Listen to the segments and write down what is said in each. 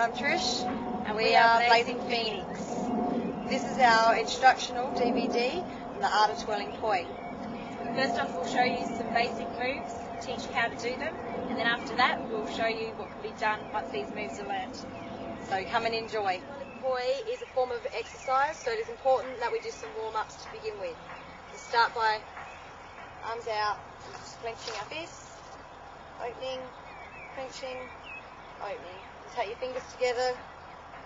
And I'm Trish. And we, we are Blazing Phoenix. This is our instructional DVD on the art of twirling poi. First off, we'll show you some basic moves, teach you how to do them, and then after that, we'll show you what can be done once these moves are learned. So come and enjoy. Poi is a form of exercise, so it is important that we do some warm-ups to begin with. We start by arms out, just clenching our fists, opening, clenching, opening. Take your fingers together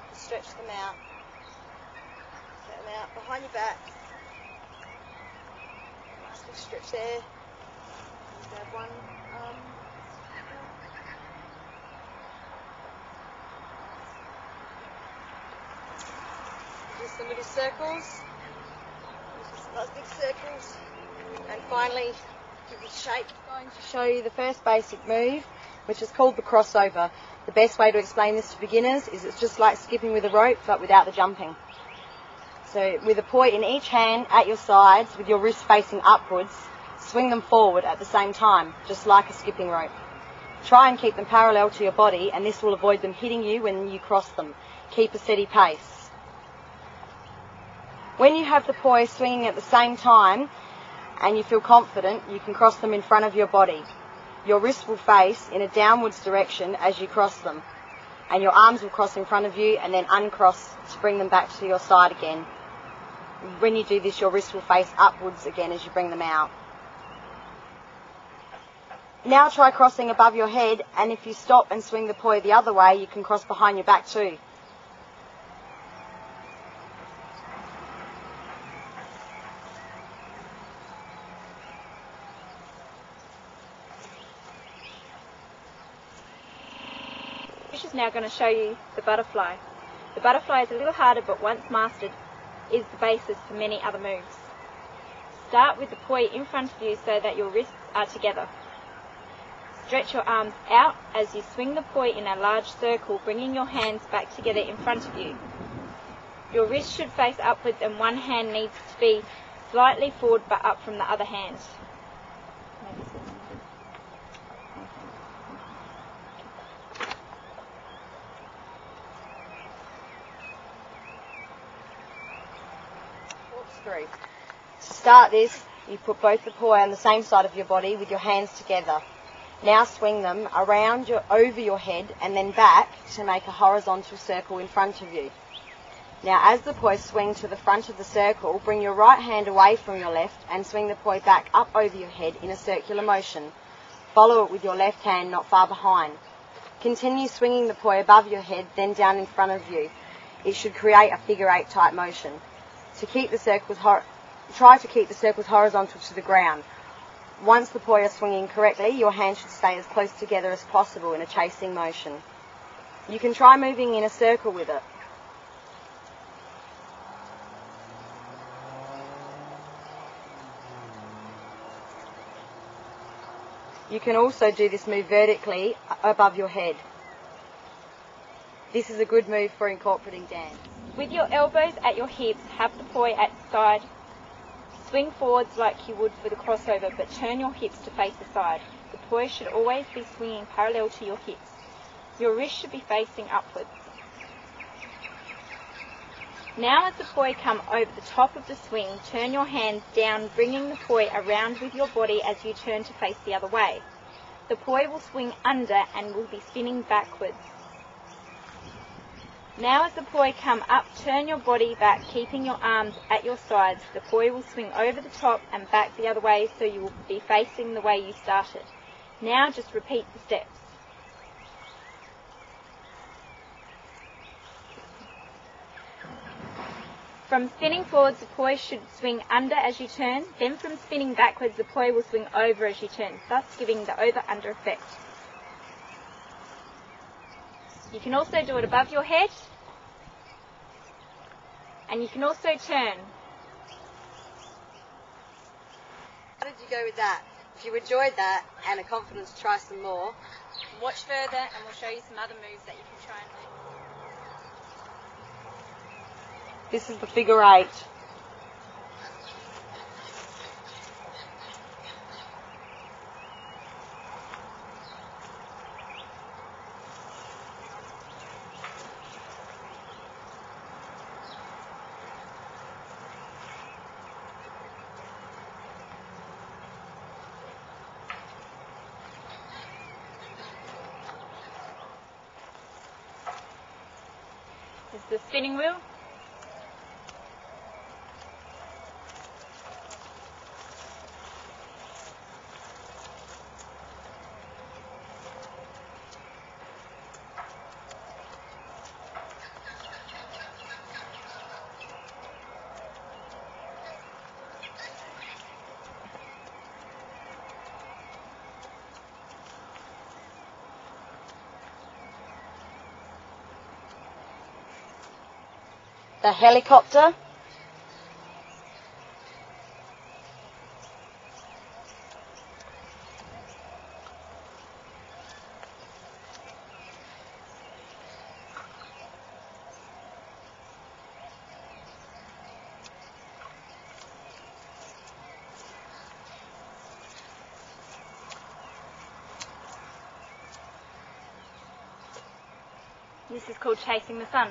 and stretch them out. Set them out behind your back. Nice big stretch there. Grab one arm. Just some little circles. Just nice big circles. And finally, a shake. I'm going to show you the first basic move, which is called the crossover. The best way to explain this to beginners is it's just like skipping with a rope, but without the jumping. So with a poi in each hand at your sides, with your wrists facing upwards, swing them forward at the same time, just like a skipping rope. Try and keep them parallel to your body, and this will avoid them hitting you when you cross them. Keep a steady pace. When you have the poi swinging at the same time, and you feel confident, you can cross them in front of your body. Your wrists will face in a downwards direction as you cross them, and your arms will cross in front of you and then uncross to bring them back to your side again. When you do this, your wrists will face upwards again as you bring them out. Now try crossing above your head, and if you stop and swing the poi the other way, you can cross behind your back too. Is now going to show you the butterfly. The butterfly is a little harder but once mastered is the basis for many other moves. Start with the poi in front of you so that your wrists are together. Stretch your arms out as you swing the poi in a large circle, bringing your hands back together in front of you. Your wrist should face upwards and one hand needs to be slightly forward but up from the other hand. Through. To start this, you put both the poi on the same side of your body with your hands together. Now swing them around your, over your head and then back to make a horizontal circle in front of you. Now as the poi swing to the front of the circle, bring your right hand away from your left and swing the poi back up over your head in a circular motion. Follow it with your left hand not far behind. Continue swinging the poi above your head, then down in front of you. It should create a figure eight type motion to keep the circles try to keep the circles horizontal to the ground. Once the poi is swinging correctly, your hands should stay as close together as possible in a chasing motion. You can try moving in a circle with it. You can also do this move vertically above your head. This is a good move for incorporating dance. With your elbows at your hips, have the poi at side. Swing forwards like you would for the crossover, but turn your hips to face the side. The poi should always be swinging parallel to your hips. Your wrist should be facing upwards. Now as the poi come over the top of the swing, turn your hands down, bringing the poi around with your body as you turn to face the other way. The poi will swing under and will be spinning backwards. Now as the poi come up, turn your body back, keeping your arms at your sides. The poi will swing over the top and back the other way so you will be facing the way you started. Now just repeat the steps. From spinning forwards, the poi should swing under as you turn. Then from spinning backwards, the poi will swing over as you turn, thus giving the over-under effect. You can also do it above your head. And you can also turn. How did you go with that? If you enjoyed that and are confident to try some more, watch further and we'll show you some other moves that you can try and do. This is the figure eight. Is the spinning wheel. The helicopter. This is called chasing the sun.